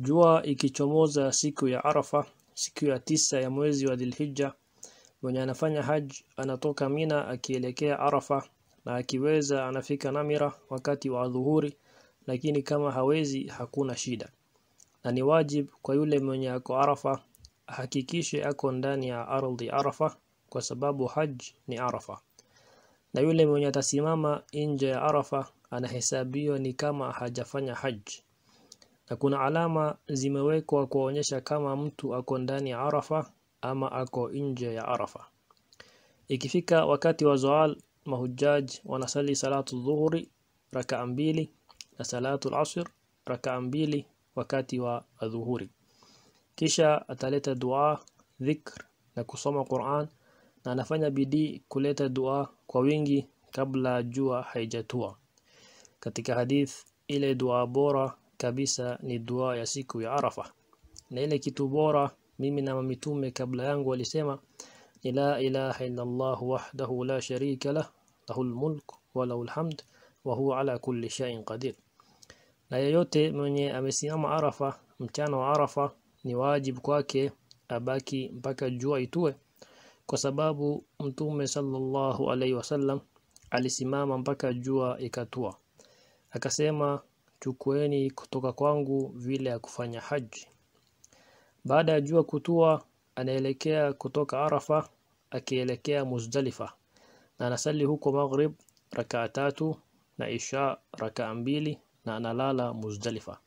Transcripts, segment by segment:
Jua ikichomoza siku ya Arafa, siku ya tisa ya mwezi wa Dhilhijja, mwenye anafanya haj anatoka Mina akielekea Arafa na akiweza anafika Namira wakati wa dhuhuri, lakini kama hawezi hakuna shida. Na ni wajib kwa yule mwenye ako Arafa hakikishe ako ndani ya ardhi Arafa kwa sababu haj ni Arafa. Na yule mwenye atasimama nje ya Arafa anahesabiwa ni kama hajafanya haj. Na kuna alama zimewekwa kuonyesha kama mtu ako ndani ya Arafa ama ako nje ya Arafa. Ikifika wakati wa zoal, mahujaj wanasali salatu dhuhuri rakaa mbili na salatu al-asr rakaa mbili wakati wa dhuhuri. Kisha ataleta dua, dhikr na kusoma Qur'an na anafanya bidii kuleta dua kwa wingi kabla jua haijatua. Katika hadith ile dua bora kabisa ni dua ya siku ya Arafa. Na ile kitu bora mimi na mitume kabla yangu walisema ni la ilaha illa Allah wahdahu la sharika lah lahul mulk wa lahul hamd wa huwa ala kulli shay'in qadir. Na yeyote mwenye amesimama Arafa mchana wa Arafa ni wajibu kwake abaki mpaka jua itue kwa sababu mtume sallallahu alaihi wasallam alisimama mpaka jua ikatua akasema chukueni kutoka kwangu vile ya kufanya haji. Baada ya jua kutua anaelekea kutoka Arafa akielekea Muzdalifa na anasali huko Maghrib rakaa tatu na Isha rakaa mbili na analala Muzdalifa.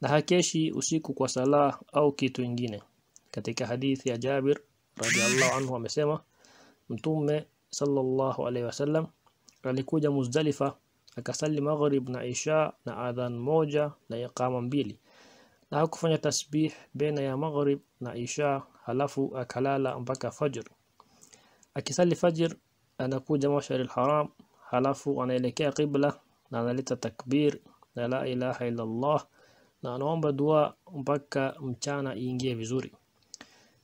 Na hakeshi usiku kwa sala au kitu ingine. Katika hadithi ya Jabir radhiallahu anhu amesema mtume sallallahu alaihi wasallam alikuja Muzdalifa akasali maghrib na isha na adhan moja na iqama mbili. Na hakufanya tasbih baina ya maghrib na isha halafu akalala mpaka fajr. Akisali fajr anakuja mashar al-haram halafu anaelekea qibla na analeta takbir na la ilaha illa Allah na anaomba dua mpaka mchana iingie vizuri.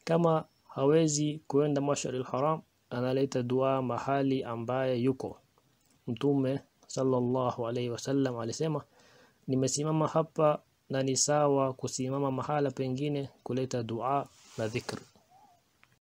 Kama hawezi kuenda mashar al-haram analeta dua mahali ambaye yuko. Mtume sallallahu alaihi wasallam alisema nimesimama hapa na ni sawa kusimama mahala pengine kuleta dua na dhikr